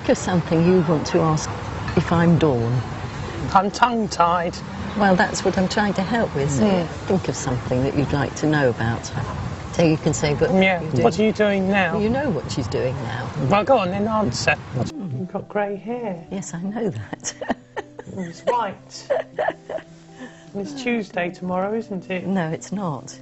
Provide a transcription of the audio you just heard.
think of something you want to ask if I'm Dawn. I'm tongue-tied. Well, that's what I'm trying to help with. So think of something that you'd like to know about her. So you can say, but Yeah, what are you doing now? you know what she's doing now. Well, go on then, answer. You've got grey hair. Yes, I know that. It's white. And it's Tuesday tomorrow, isn't it? no, it's not.